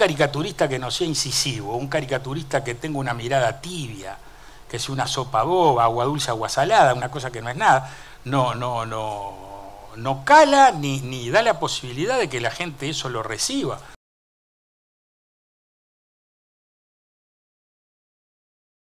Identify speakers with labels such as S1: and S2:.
S1: caricaturista que no sea incisivo, un caricaturista que tenga una mirada tibia, que sea una sopa boba, agua dulce, agua salada, una cosa que no es nada, no, no, no, no cala ni, ni da la posibilidad de que la gente eso lo reciba.